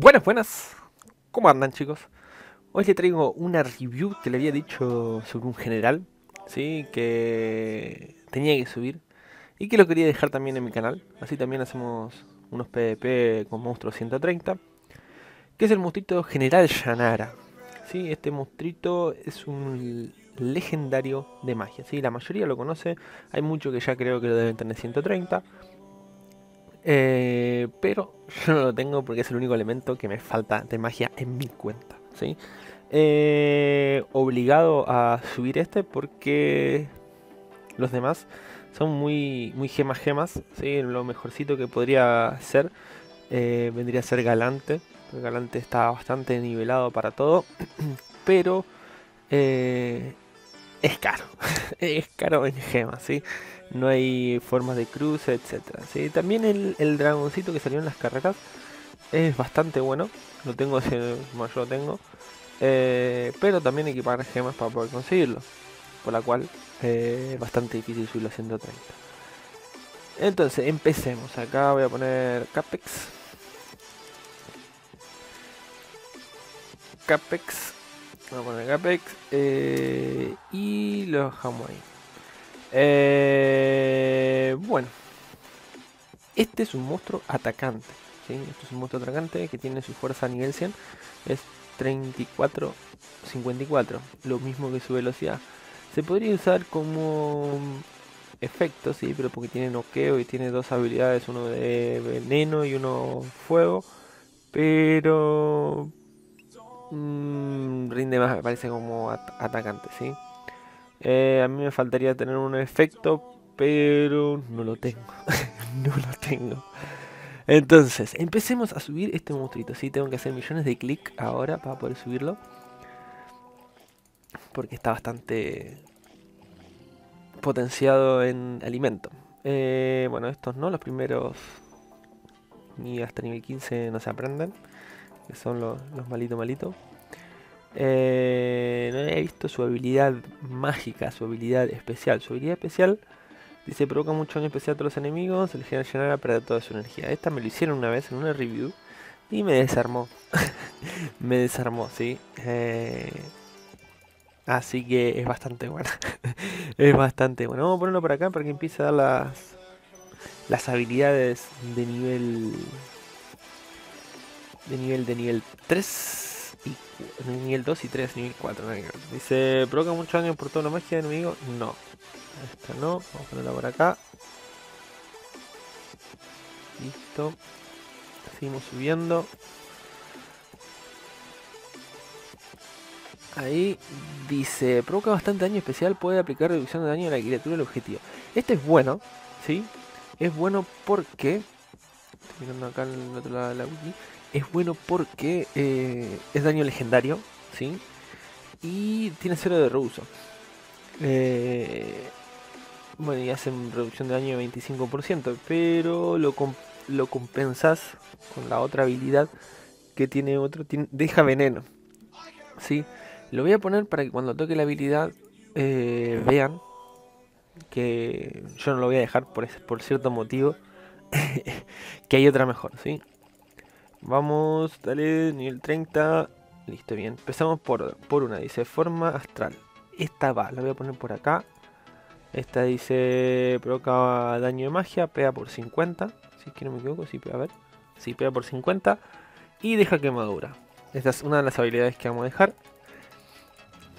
Buenas, buenas. ¿Cómo andan, chicos? Hoy les traigo una review que le había dicho sobre un general, ¿sí? Que tenía que subir y que lo quería dejar también en mi canal. Así también hacemos unos PvP con monstruos 130, que es el monstruito General Yanara. ¿sí? Este monstruito es un legendario de magia, ¿sí? La mayoría lo conoce, hay muchos que ya creo que lo deben tener 130. Eh, pero yo no lo tengo porque es el único elemento que me falta de magia en mi cuenta. ¿sí? Eh, obligado a subir este porque los demás son muy, muy gemas gemas. ¿sí? Lo mejorcito que podría ser eh, vendría a ser Galante. Galante está bastante nivelado para todo. pero es caro. es caro en gemas. ¿sí? no hay formas de cruce, etcétera. ¿sí? También el, dragoncito que salió en las carreras es bastante bueno, lo tengo, como yo lo tengo, eh, pero también hay que pagar gemas para poder conseguirlo, por la cual eh, es bastante difícil subirlo a 130. Entonces, empecemos. Acá voy a poner Capex. Capex. Voy a poner Capex. Eh, y lo dejamos ahí. Eh, bueno, este es un monstruo atacante. ¿sí? Este es un monstruo atacante que tiene su fuerza a nivel 100. Es 34, 54. Lo mismo que su velocidad. Se podría usar como efecto, sí, pero porque tiene noqueo y tiene dos habilidades, uno de veneno y uno fuego. Pero mmm, rinde más, me parece como atacante, sí. Eh, a mí me faltaría tener un efecto, pero no lo tengo. no lo tengo. Entonces, empecemos a subir este monstruito. Sí, tengo que hacer millones de clics ahora para poder subirlo. Porque está bastante potenciado en alimento. Eh, bueno, estos no, los primeros ni hasta nivel 15 no se aprenden. Que son los, los malitos malitos. Eh, no he visto su habilidad mágica, su habilidad especial. Su habilidad especial dice provoca mucho daño especial a todos los enemigos, el general llenar para toda su energía. Esta me lo hicieron una vez en una review y me desarmó. me desarmó, sí. Eh, así que es bastante buena. es bastante bueno. Vamos a ponerlo por acá para que empiece a dar las, las habilidades de nivel... De nivel de nivel 3 nivel 2 y 3, nivel 4. Dice, provoca mucho daño por toda la magia de enemigo. No. Esta no. Vamos a ponerla por acá. Listo. Seguimos subiendo. Ahí dice, provoca bastante daño especial, puede aplicar reducción de daño a la criatura del objetivo. Este es bueno, ¿sí? Es bueno porque... Estoy mirando acá en el otro lado de la wiki es bueno porque eh, es daño legendario, ¿sí? Y tiene cero de reuso. Eh, bueno, y hacen reducción de daño de 25%, pero lo, lo compensas con la otra habilidad que tiene otro, deja veneno. ¿sí? Lo voy a poner para que cuando toque la habilidad eh, vean que yo no lo voy a dejar por, por cierto motivo, que hay otra mejor, ¿sí? Vamos, dale, nivel 30. Listo, bien. Empezamos por, por una. Dice forma astral. Esta va, la voy a poner por acá. Esta dice provoca daño de magia, pega por 50. Si es que no me equivoco, pega, a ver. Sí, pega por 50. Y deja quemadura. Esta es una de las habilidades que vamos a dejar.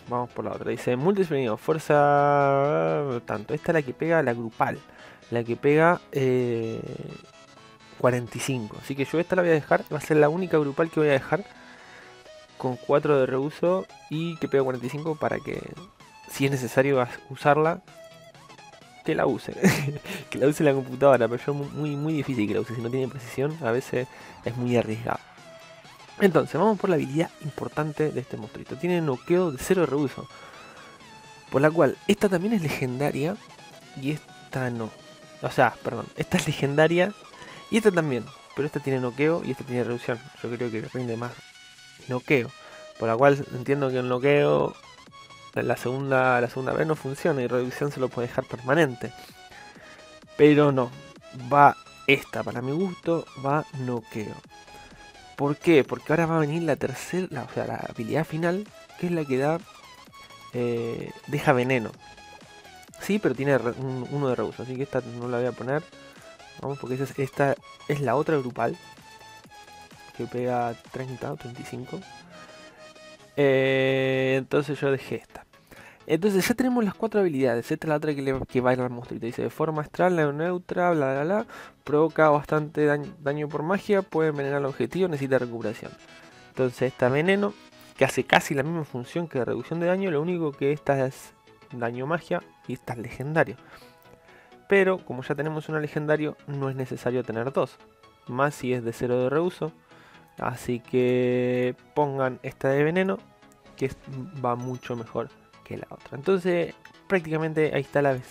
Vamos por la otra. Dice multispremido, fuerza. Tanto. Esta es la que pega la grupal. La que pega. Eh, 45. Así que yo esta la voy a dejar. Va a ser la única grupal que voy a dejar. Con 4 de reuso y que pega 45 para que si es necesario usarla, que la use. que la use la computadora, pero yo muy, muy difícil que la use. Si no tiene precisión, a veces es muy arriesgado. Entonces, vamos por la habilidad importante de este monstruito. Tiene noqueo de 0 de reuso. Por la cual, esta también es legendaria y esta no. O sea, perdón, esta es legendaria y esta también, pero esta tiene noqueo y esta tiene reducción. Yo creo que rinde más noqueo. Por la cual entiendo que el noqueo la segunda, la segunda vez no funciona y reducción se lo puede dejar permanente. Pero no, va esta para mi gusto, va noqueo. ¿Por qué? Porque ahora va a venir la tercera, o sea, la habilidad final, que es la que da, eh, deja veneno. Sí, pero tiene uno de reuso, así que esta no la voy a poner. Vamos, porque esta es la otra grupal, que pega 30 o 35. Eh, entonces yo dejé esta. Entonces ya tenemos las cuatro habilidades. Esta es la otra que, le, que va al monstruito. Dice de forma astral, neutra, bla bla bla. Provoca bastante daño, por magia. Puede envenenar al objetivo. Necesita recuperación. Entonces esta veneno. Que hace casi la misma función que de reducción de daño. Lo único que esta es daño magia. Y esta es legendario. Pero como ya tenemos una legendario. No es necesario tener dos. Más si es de cero de reuso. Así que pongan esta de veneno. Que va mucho mejor la otra. Entonces, prácticamente ahí está las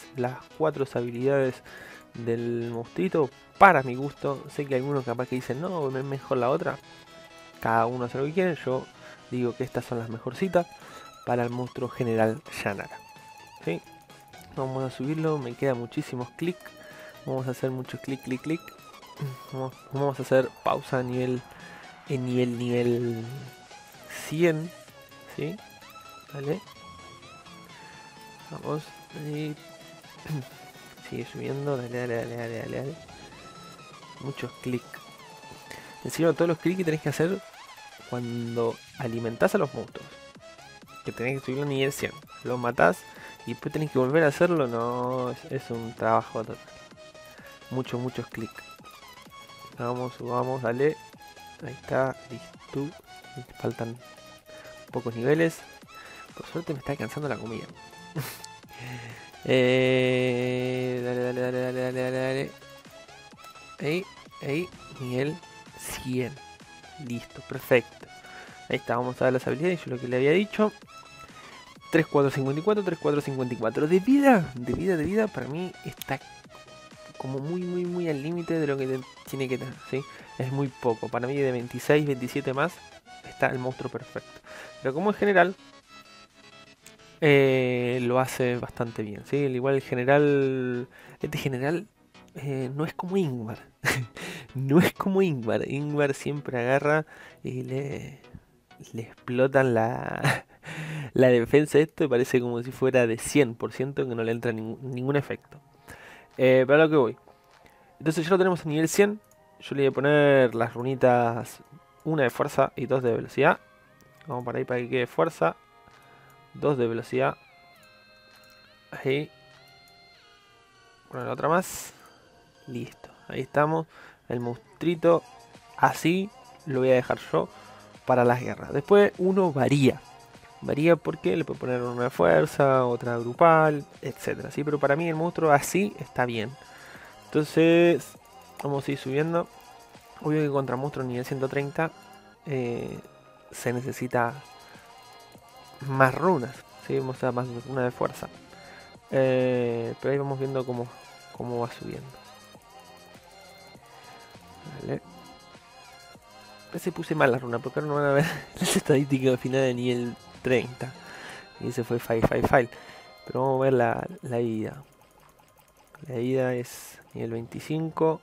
cuatro habilidades del monstruito. Para mi gusto, sé que algunos capaz que dicen, no, es mejor la otra. Cada uno hace lo que quiere. Yo digo que estas son las mejorcitas para el monstruo general Yanara. ¿Sí? Vamos a subirlo, me queda muchísimos clic. Vamos a hacer muchos clic, clic, clic. Vamos, a hacer pausa a nivel, en nivel, nivel 100. ¿Sí? Vale. Vamos. Y... Sigue subiendo. Dale, dale, dale, dale, dale. Muchos clics. Encima todos los clics que tenés que hacer cuando alimentás a los monstruos. Que tenés que subirlo a nivel 100. Los matás y después tenés que volver a hacerlo. No, es, un trabajo total. Muchos, muchos clics. Vamos, subamos, dale. Ahí está, listo. Faltan pocos niveles. Por suerte me está alcanzando la comida. eh, dale, dale, dale, dale, dale, dale, dale. Ahí, ahí, nivel 100. Listo, perfecto. Ahí está, vamos a ver las habilidades, yo lo que le había dicho. 3454, 3454. De vida, de vida, de vida, para mí está como muy, muy, muy al límite de lo que tiene que tener, ¿sí? Es muy poco. Para mí de 26, 27 más está el monstruo perfecto. Pero como en general, eh, lo hace bastante bien. ¿sí? Igual el general, este general eh, no es como Ingvar. no es como Ingvar. Ingvar siempre agarra y le, le explotan la, la defensa. Esto parece como si fuera de 100% que no le entra ningún efecto. Eh, pero a lo que voy. Entonces ya lo tenemos a nivel 100. Yo le voy a poner las runitas, una de fuerza y dos de velocidad. Vamos para ahí para que quede fuerza 2 de velocidad. Ahí. La otra más. Listo. Ahí estamos. El monstruito. Así lo voy a dejar yo para las guerras. Después uno varía. Varía porque le puedo poner una fuerza, otra grupal, etcétera. ¿sí? Pero para mí el monstruo así está bien. Entonces, vamos a ir subiendo. Obvio que contra monstruo nivel 130 eh, se necesita más runas. ¿sí? Vamos a más una de fuerza. Eh, pero ahí vamos viendo cómo, cómo va subiendo. Vale. se puse mal la runa, porque ahora no van a ver las estadísticas final de nivel 30. Y ese fue File, File, File. Pero vamos a ver la, la ida. La ida es nivel 25.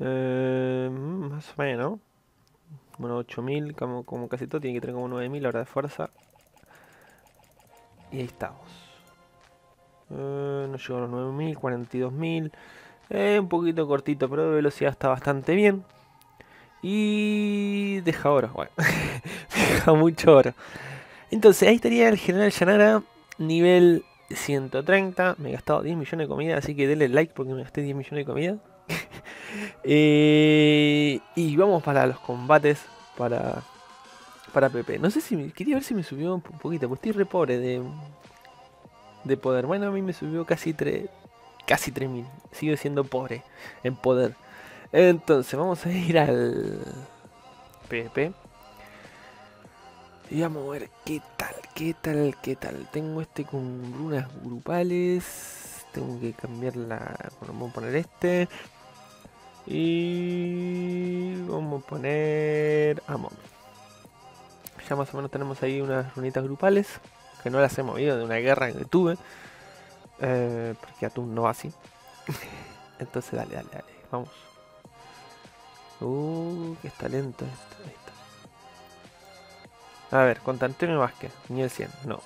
Eh, más o menos. Bueno, 8000, como, como casi todo, tiene que tener como 9000 ahora de fuerza. Y ahí estamos. Eh, no llegó a los 9000, 42000. Eh, un poquito cortito, pero de velocidad está bastante bien. Y deja oro, bueno, mucho oro. Entonces ahí estaría el general Yanara, nivel 130. Me he gastado 10 millones de comida, así que denle like porque me gasté 10 millones de comida. Eh, y vamos para los combates para, para PP. No sé si me, quería ver si me subió un poquito, porque estoy re pobre de, de poder. Bueno, a mí me subió casi 3 casi 3000. Sigo siendo pobre en poder. Entonces, vamos a ir al PP. Y vamos a ver qué tal, qué tal, qué tal. Tengo este con runas grupales. Tengo que cambiar la. Bueno, vamos a poner este. Y vamos a poner a Ya más o menos tenemos ahí unas runitas grupales. Que no las he movido de una guerra que tuve. Eh, porque Atum no va así. Entonces dale, dale, dale. Vamos. Uh, que está lento esto. A ver, contra Antonio Vázquez, nivel 100, no.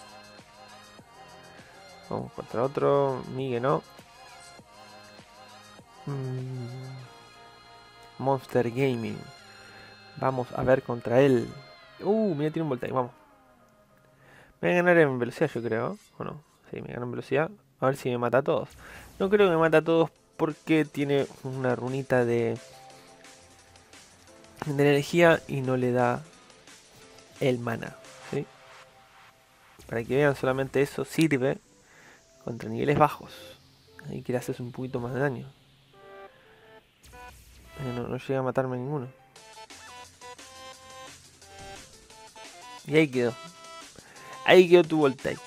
Vamos contra otro, Miguel no. Mm. Monster Gaming. Vamos a ver contra él. Uh, mira, tiene un voltaje, vamos. Me voy a ganar en velocidad, yo creo. ¿O no? Sí, me gano en velocidad. A ver si me mata a todos. No creo que me mata a todos porque tiene una runita de, de energía y no le da el mana. ¿sí? Para que vean, solamente eso sirve contra niveles bajos. Ahí que le haces un poquito más de daño. No, llega a matarme ninguno. Y ahí quedó. Ahí quedó tu voltaic.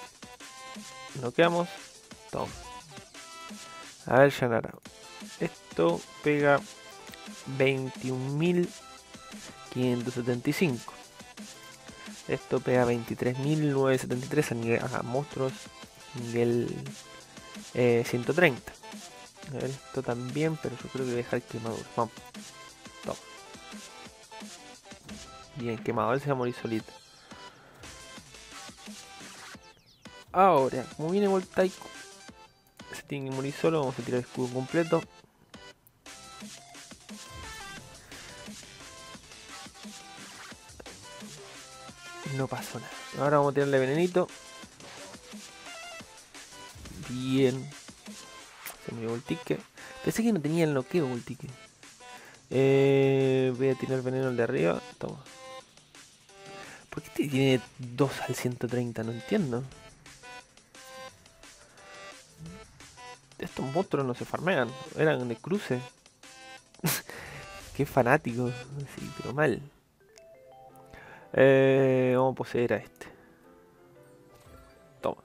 quedamos Toma. A ver, Yanara. Esto pega 21.575. Esto pega 23.973 a, a monstruos nivel 130. Eh, a ver, esto también, pero yo creo que voy a dejar quemadura. Vamos. Toma. Bien, quemador se va a morir solito. Ahora, como viene voltaico, se tiene que morir solo. Vamos a tirar el escudo completo. No pasó nada. Ahora vamos a tirarle venenito. Bien. Se me llevó. Pensé que no tenía el noqueo el. Eh, voy a tirar veneno al de arriba. Toma. ¿Por qué tiene 2 al 130? No entiendo. estos monstruos no se farmean, eran de cruce. Qué fanático, sí, pero mal. Eh, vamos a poseer a este. Toma.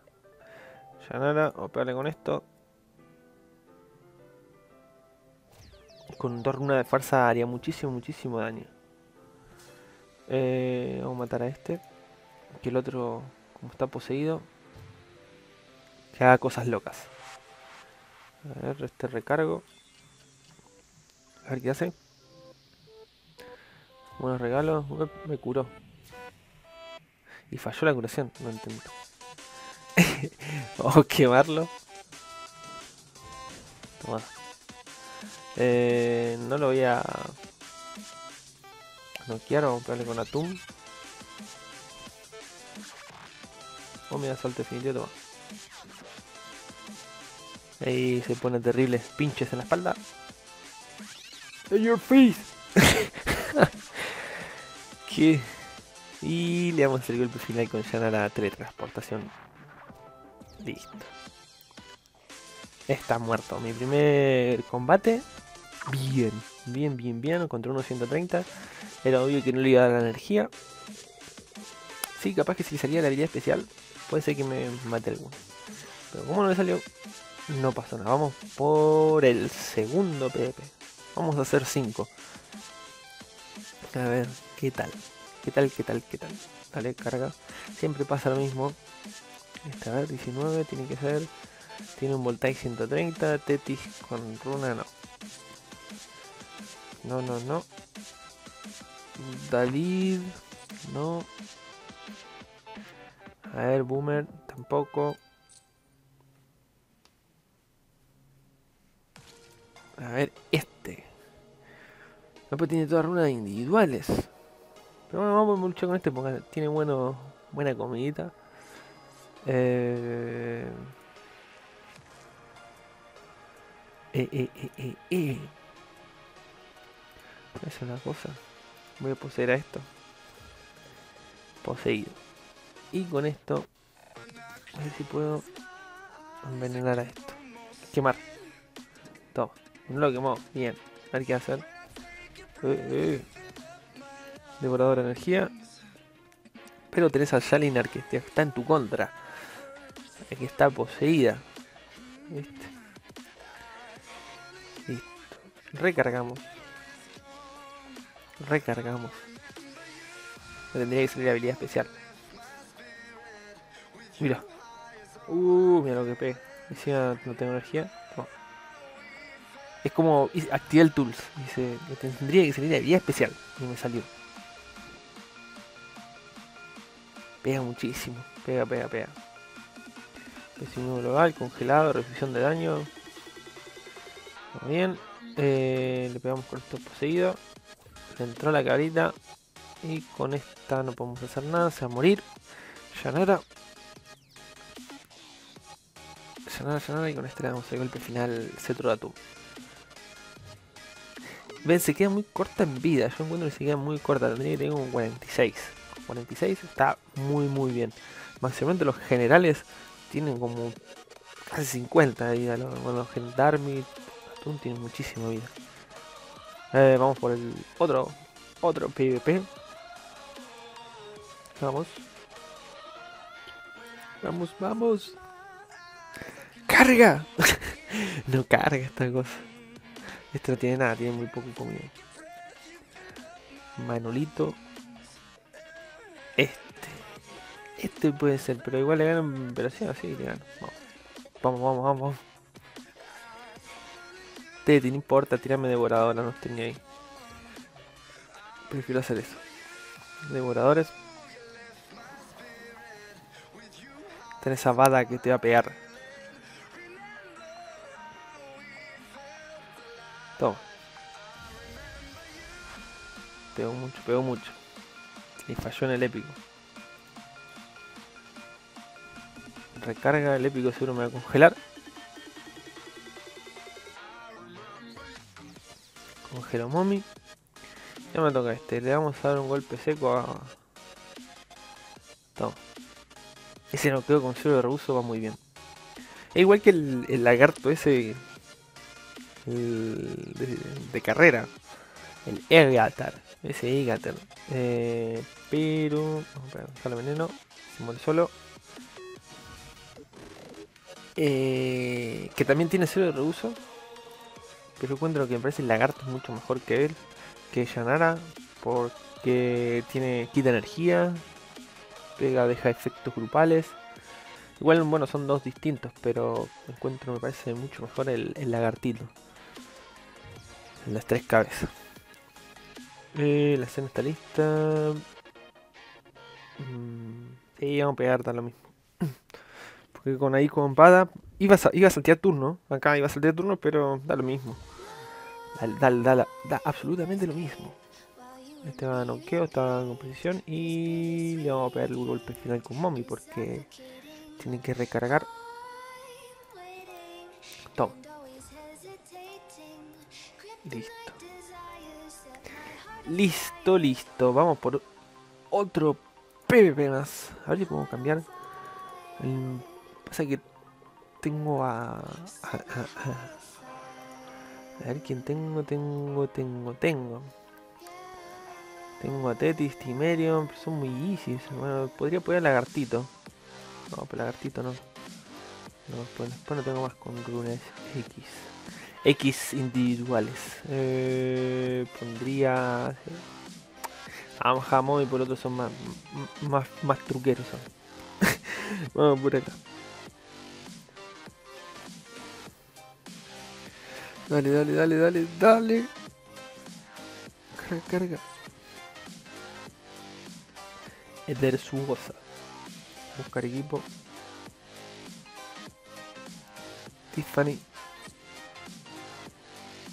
Yanara, vamos a pegarle con esto. Con dos runas de fuerza haría muchísimo, muchísimo daño. Eh, vamos a matar a este. Que el otro, como está poseído, que haga cosas locas. A ver, este recargo. A ver qué hace. Buenos regalos. Me curó. Y falló la curación. No entiendo. Vamos a quemarlo. Toma. Eh, no lo voy a... No quiero, vamos a pegarle con atún. Oh, mira, salto definitivo, toma. Ahí se pone terribles pinches en la espalda. In your face. ¿Qué? Y le damos el golpe final con ya la teletransportación. Listo. Está muerto. Mi primer combate. Bien, bien, bien, bien. Contra unos 130. Era obvio que no le iba a dar la energía. Sí, capaz que si salía la habilidad especial, puede ser que me mate alguno. Pero como no le salió, no pasa nada. Vamos por el segundo PvP. Vamos a hacer 5. A ver, ¿qué tal? ¿Qué tal? ¿Qué tal? ¿Qué tal? Dale, carga. Siempre pasa lo mismo. Este, a ver, 19 tiene que ser. Tiene un voltaje 130. Tetis con runa, no. No, no, no. Dalid, no. A ver, Boomer, tampoco. A ver, este. Después tiene todas runas individuales. Pero vamos luchar con este porque tiene bueno, buena comidita. Eh... Eh, eh, eh. Es una cosa. Voy a poseer a esto. Poseído. Y con esto, a ver si puedo envenenar a esto. Quemar. Toma. No lo quemó. Bien. A ver qué hacer. Devorador de energía. Pero tenés a Shalinar que está en tu contra. Que está poseída. ¿Viste? Listo. Recargamos. Recargamos. tendría que salir la habilidad especial. Mira. Uh, mira lo que pega. Decía no tengo energía. Es como activé el tools. Dice tendría que salir de vida especial. Y me salió. Pega muchísimo. Pega, pega, pega. Pesimismo global, congelado, restricción de daño. Muy bien. Eh, le pegamos con esto poseído. Le entró la carita. Y con esta no podemos hacer nada. Se va a morir. Yanara. Yanara, Yanara. Y con este le damos el golpe final. Cetro de Atum. Ven, se queda muy corta en vida. Yo encuentro que se queda muy corta. Tendría que tener un 46. 46 está muy muy bien. Máximamente los generales tienen como casi 50 de vida. Los, bueno, los Gendarmi tienen muchísima vida. Eh, vamos por el otro otro PvP. Vamos. Vamos, vamos. ¡Carga! no carga esta cosa. Esto no tiene nada, tiene muy poco comida. Manolito. Este. Este puede ser, pero igual le ganan operación, así le ganan. Vamos, vamos, vamos, vamos. Tete, no importa, tirame devoradora, no ni ahí. Prefiero hacer eso. Devoradores. Ten esa bada que te va a pegar. Toma. Pegó mucho, pegó mucho. Y falló en el épico. Recarga el épico seguro me va a congelar. Congelo mommy. Ya me toca este. Le vamos a dar un golpe seco a... Toma. Ese no quedó con cero de reuso va muy bien. Es igual que el, lagarto ese de, carrera. El Ergatar. Ese Ergatar. Eh, pero... Vamos a veneno. Se muere solo. Eh, que también tiene cero de reuso. Pero encuentro que me parece el lagarto es mucho mejor que él. Que Yanara. Porque tiene quita energía. Pega, deja efectos grupales. Igual, bueno, son dos distintos, pero encuentro, me parece mucho mejor el, lagartito. las tres cabezas. Eh, la escena está lista. Mm, sí, vamos a pegar, da lo mismo. Porque con ahí con Pada iba a, iba saltear turno. Acá iba a saltear turno, pero da lo mismo. Da, da, da, da absolutamente lo mismo. Este va a noqueo, está en posición y le vamos a pegar el golpe final con Mommy porque tiene que recargar. Toma. Listo. Listo, listo. Vamos por otro PvP más. A ver si podemos cambiar. pasa que tengo a, a, ver quién tengo, tengo, tengo, tengo. Tengo a Tetis, Timerion, son muy easy. Bueno, podría poner lagartito. No, pero lagartito no. No, pues después no tengo más con runes X. X individuales. Eh, pondría. Ah, jamón y por otro son más, más, más truqueros. Son. Vamos por acá. Dale, dale, dale, dale, dale. Carga, carga. Edersuosa. Buscar equipo. Tiffany.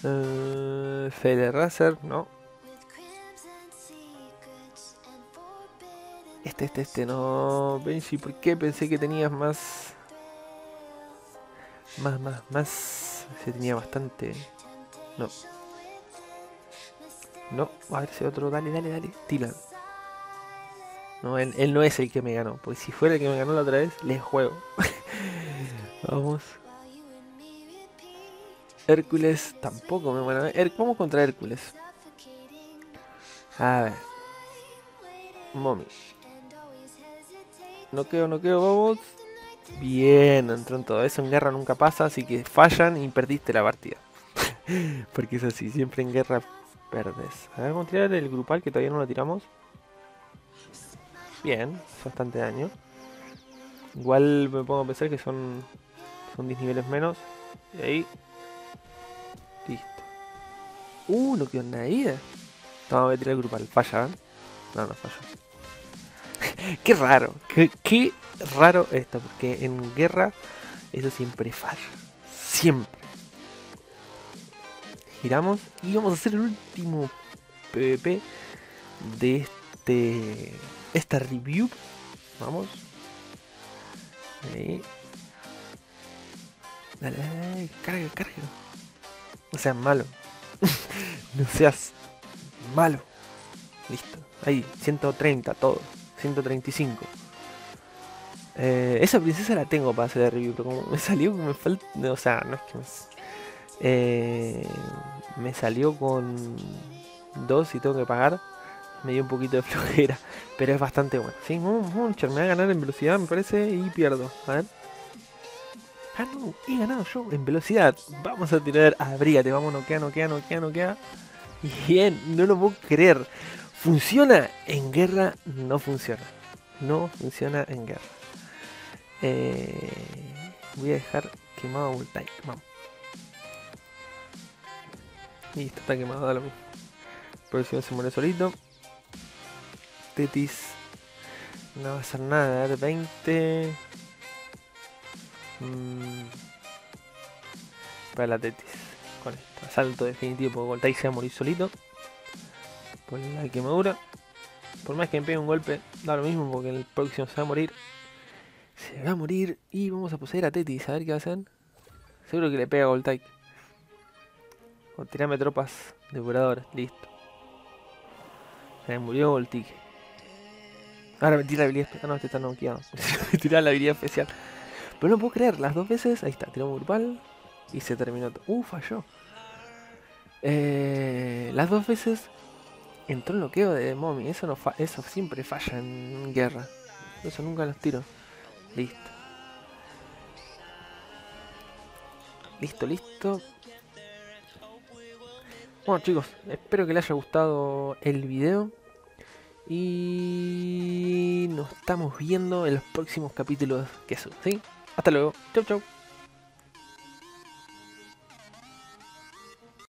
Uh, Racer, no. Este, este, este, no. Benji, ¿por qué pensé que tenías más? Más, más, más. Se tenía bastante. No. No, a ver si otro. Dale, dale, dale. Tila. No, él, no es el que me ganó. Porque si fuera el que me ganó la otra vez, le juego. Vamos. Hércules tampoco me ver. Vamos contra Hércules. A ver. Mommy. No quedo, no quedo, vamos. Bien, entró en todo eso. En guerra nunca pasa, así que fallan y perdiste la partida. Porque es así, siempre en guerra perdes. A ver, vamos a tirar el grupal que todavía no lo tiramos. Bien, bastante daño. Igual me pongo a pensar que son, son 10 niveles menos. Y ahí. Listo. Uh, no quedó nada vida. No, voy a tirar el grupal. Falla, ¿eh? No, no falla. qué raro. Qué, qué raro esto. Porque en guerra eso siempre falla. Siempre. Giramos y vamos a hacer el último PvP de este esta review. Vamos. Ahí. Dale, dale, dale, carga, carga. No seas malo. no seas malo. Listo. Ahí, 130, todo. 135. Eh, esa princesa la tengo para hacer el review, pero como me salió, me falta. O sea, no es que me. Eh, me salió con dos y tengo que pagar. Me dio un poquito de flojera, pero es bastante bueno. Sí, mucho. Me va a ganar en velocidad, me parece, y pierdo. A ver. No, he ganado yo en velocidad. Vamos a tirar, abrígate, vamos, noquea, noquea, noquea, noquea. Bien, no lo puedo creer. ¿Funciona en guerra? No funciona. No funciona en guerra. Eh, voy a dejar quemado voltaic. Vamos. Listo, está quemado, da lo mismo. Próximo se muere solito. Tetis. No va a hacer nada. A ver, 20. Mm. Para la Tetis. Con esto. Asalto definitivo porque Voltaic se va a morir solito. Por la quemadura. Por más que me pegue un golpe, da lo mismo porque el próximo se va a morir. Se va a morir y vamos a poseer a Tetis. A ver qué hacer. Seguro que le pega a Voltaic. O tirame tropas depuradoras. Listo. Se murió Voltic. Ahora me tira la habilidad especial. Ah, no, este está noqueado. me tira la habilidad especial. Pero no puedo creer, las dos veces. Ahí está, tiramos grupal. Y se terminó. Uh, falló. Eh, las dos veces entró el bloqueo de Mommy. Eso, no eso siempre falla en guerra. Eso nunca los tiro. Listo. Listo, listo. Bueno chicos, espero que les haya gustado el video. Y nos estamos viendo en los próximos capítulos que subo, ¿sí? Hasta luego. Chau, chau.